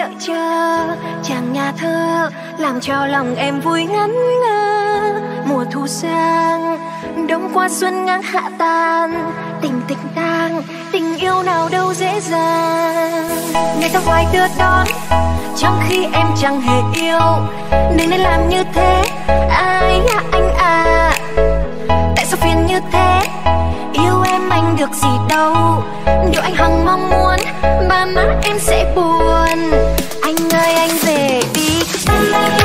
đợi chờ. Chàng nhà thơ làm cho lòng em vui ngắn ngơ. Mùa thu sang đông qua xuân ngang hạ tan tình tình tang tình yêu nào đâu dễ dàng. Ngày tháng hoài đưa đón trong khi em chẳng hề yêu. Đừng nên làm như thế ai à, anh à. Tại sao phiền như thế yêu em anh được gì đâu. Nếu anh hằng mong muốn ba má em sẽ buồn anh ơi anh về đi. Bye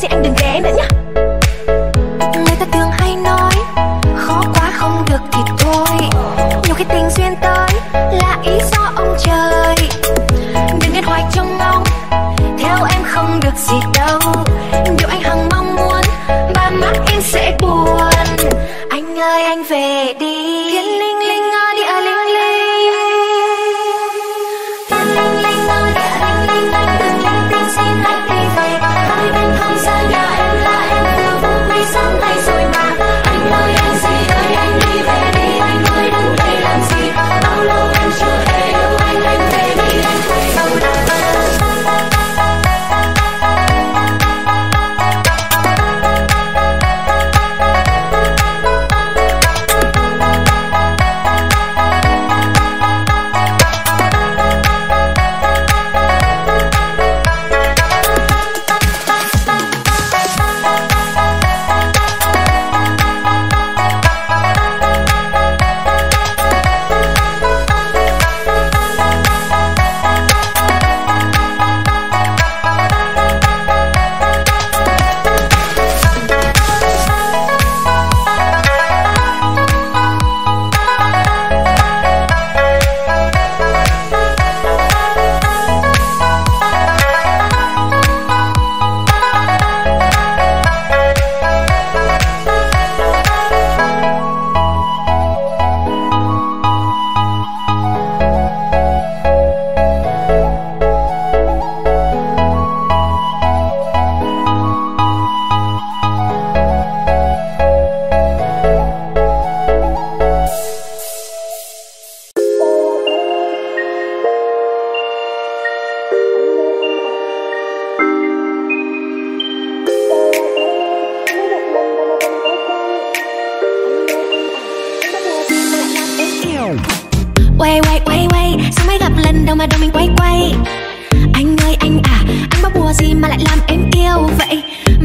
xin anh đừng ghé nữa nhé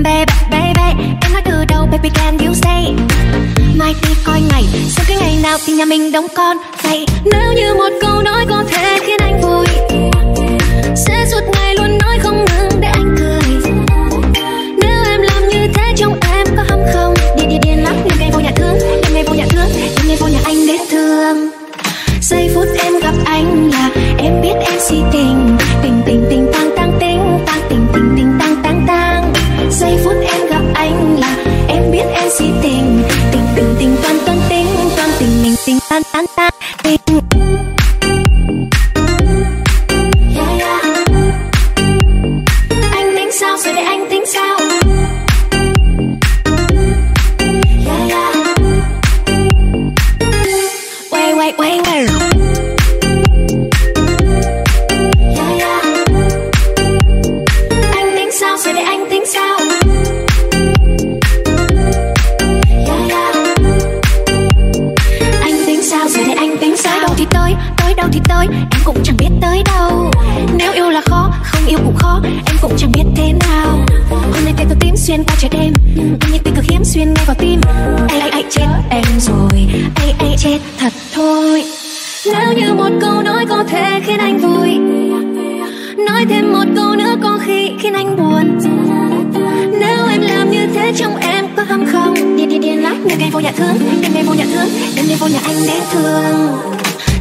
Baby baby, em nói từ đầu baby can you say Mai đi coi ngày, sau cái ngày nào thì nhà mình đóng con Vậy nếu như một câu nói có thể khiến đâu thì tới em cũng chẳng biết tới đâu. Nếu yêu là khó, không yêu cũng khó, em cũng chẳng biết thế nào. Hôm nay tay tôi tím xuyên qua trời đêm, anh như tình cực hiếm xuyên ngay vào tim. Ai ai ai chết em rồi, ai ai chết thật thôi. Nếu như một câu nói có thể khiến anh vui, nói thêm một câu nữa có khi khiến anh buồn. Nếu em làm như thế trong em có hâm không? Điên điên điên lắm đêm em vô nhà thương đêm em vô nhà thương đêm em vô nhà anh để thương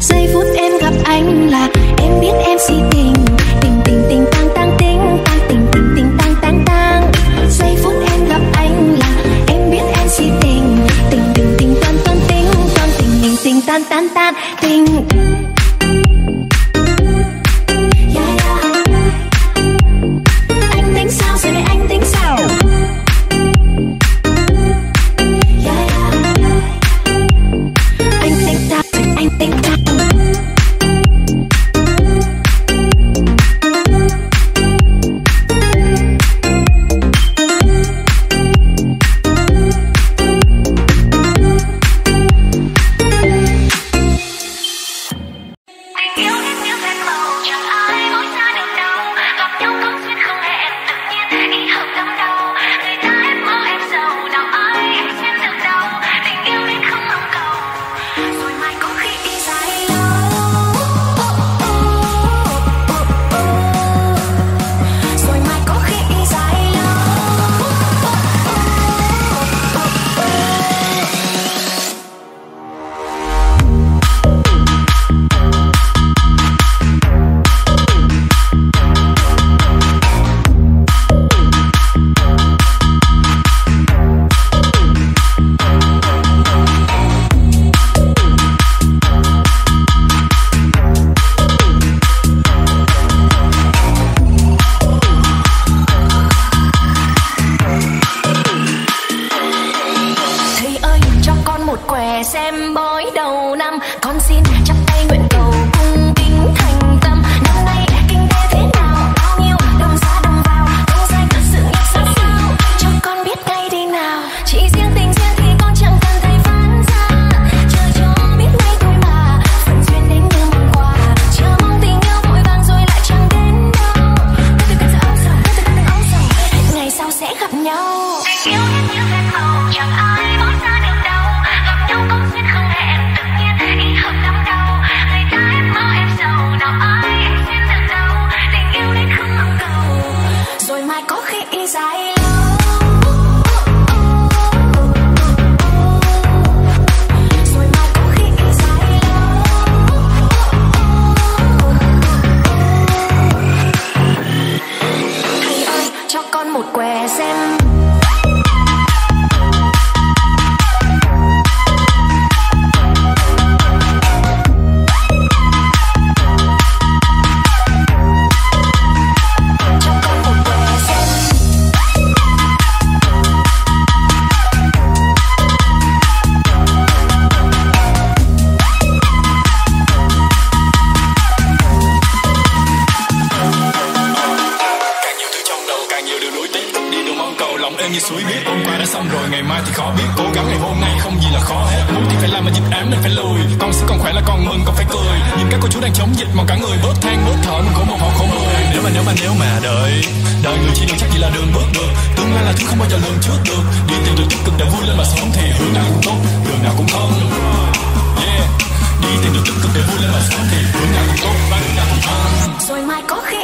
giây phút em gặp anh là em biết em si tình. Tình tình tình tăng tình memories I recoge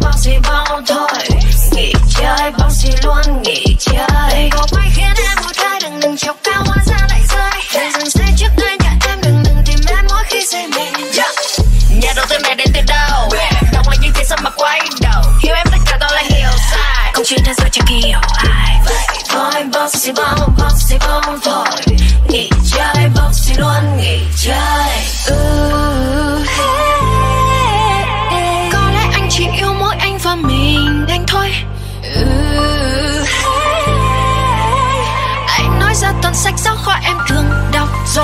bong bouncy bong thôi. Nghỉ chơi bouncy luôn nghỉ chơi. Có may khiến em một cái đừng đừng chọc cao hóa ra lại rơi. Để dừng xe trước nơi nhà em đừng đừng tìm em mỗi khi say mệt yeah. nhà đầu tư này đến từ đâu? Đọc là như thế sao mà quay đầu? Hiểu em tất cả đó là hiểu sai. Không chuyện thế giới chưa hiểu ai? Vậy thôi bouncy bong bouncy bong thôi. Nghỉ chơi bouncy luôn nghỉ chơi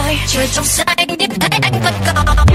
rồi trời trong xanh nhưng thấy anh vẫn còn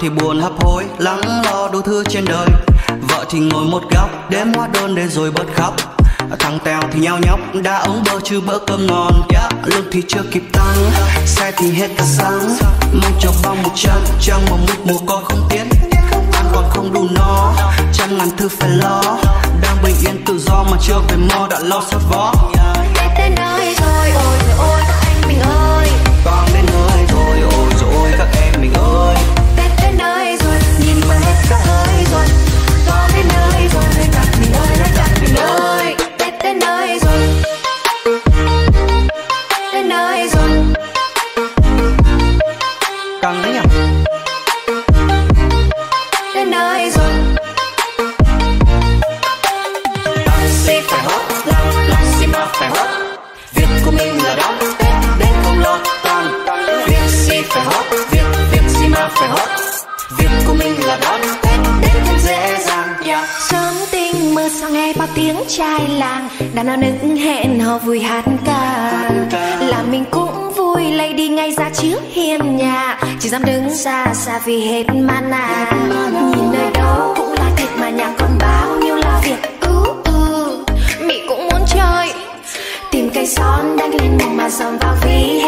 thì buồn hấp hối, lắng lo đủ thứ trên đời. Vợ thì ngồi một góc, đếm hóa đơn để rồi bật khóc. Thằng Tèo thì nhau nhóc, đã ống bơ chứ bữa cơm ngon. Lương thì chưa kịp tăng, xe thì hết cả sáng, Mong cho bao một chân, trăng một mút mùa con không tiến. Ăn còn không đủ no, trăm ngàn thứ phải lo. Đang bình yên tự do mà chưa về mò đã lo sót vó. Tết đến rồi ôi. Mơ bao tiếng trai làng, Đàn nào nức hẹn hò vui hát ca. Là mình cũng vui lấy đi ngay ra trước hiên nhà. Chỉ dám đứng xa xa vì hết mana. Nhìn nơi đâu cũng là thịt mà nhà còn bao nhiêu là việc. Ư ư, mị cũng son đang lên mộng mà dòm vào ví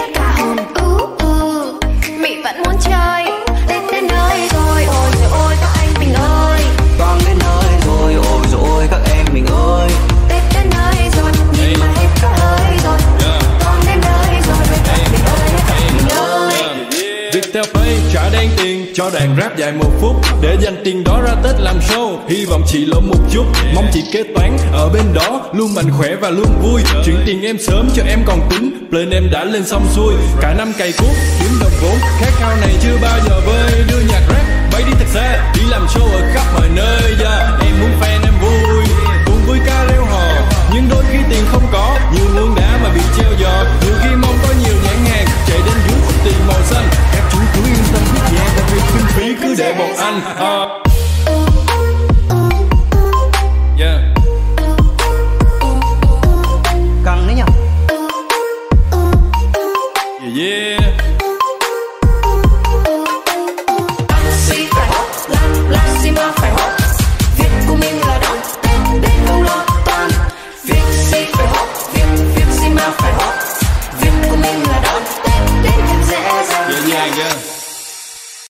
cho đoạn rap dài một phút, Để dành tiền đó ra Tết làm show. Hy vọng chị lỗ một chút, Mong chị kế toán. Ở bên đó, Luôn mạnh khỏe và luôn vui. Chuyển tiền em sớm cho em còn tính lên em đã lên xong xuôi. Cả năm cày cuốc, kiếm đồng vốn. Khát khao này chưa bao giờ vơi. Đưa nhạc rap, bay đi thật xa. Đi làm show ở khắp mọi nơi, yeah. Em muốn fan em vui, Cùng vui ca reo hò. Nhưng đôi khi tiền không có nhiều muôn đá mà bị treo giò Nhiều khi mong có nhiều để